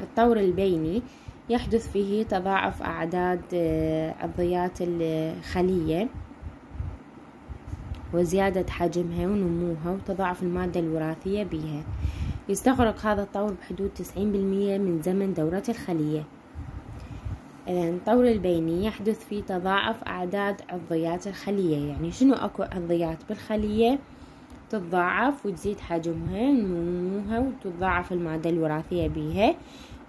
الطور البيني يحدث فيه تضاعف أعداد عضيات الخلية وزيادة حجمها ونموها وتضاعف المادة الوراثية بها يستغرق هذا الطور بحدود تسعين بالمية من زمن دورة الخلية. إذا الطور البيني يحدث فيه تضاعف أعداد عضيات الخلية. يعني شنو أكو عضيات بالخلية؟ تتضاعف وتزيد حجمها نموها وتتضاعف المادة الوراثية بها.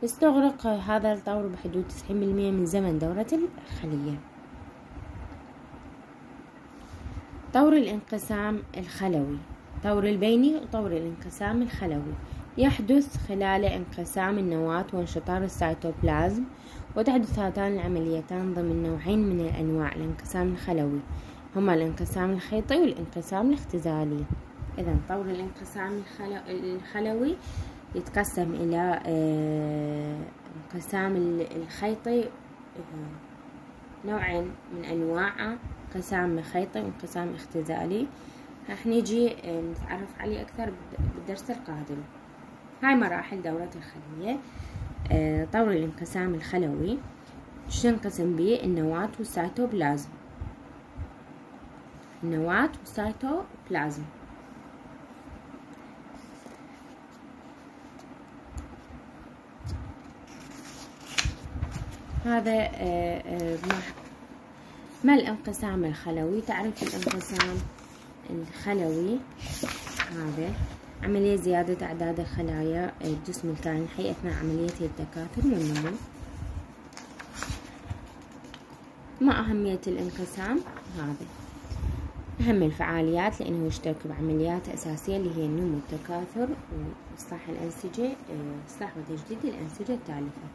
يستغرق هذا الطور بحدود تسعين بالمية من زمن دورة الخلية. طور الانقسام الخلوي. طور البيني وطور الانقسام الخلوي. يحدث خلال انقسام النواة وانشطار السيتوبلازم وتحدث هاتان العمليتان ضمن نوعين من الأنواع الانقسام الخلوي. هما الانقسام الخيطي والانقسام الاختزالي. إذا طور الانقسام الخلوي يتقسم إلى آه، انقسام الخيطي آه، نوعين من أنواعه انقسام خيطي وانقسام اختزالي. راح نيجي آه، نتعرف عليه أكثر بالدرس القادم. هاي مراحل دورة الخلية. طور الانقسام الخلوي تنقسم به؟ النواة والسيتوبلازم النواة والسيتوبلازم هذا آه، آه، ما الانقسام الخلوي؟ تعريف الانقسام الخلوي؟ هذا عملية زيادة أعداد الخلايا الجسم الكائن الحي أثناء عملية التكاثر والنمو. ما أهمية الانقسام؟ هذا. أهم الفعاليات لأنه يشترك بعمليات أساسية اللي هي النمو والتكاثر وإصلاح الأنسجة آه، إصلاح وتجديد الأنسجة التالفة.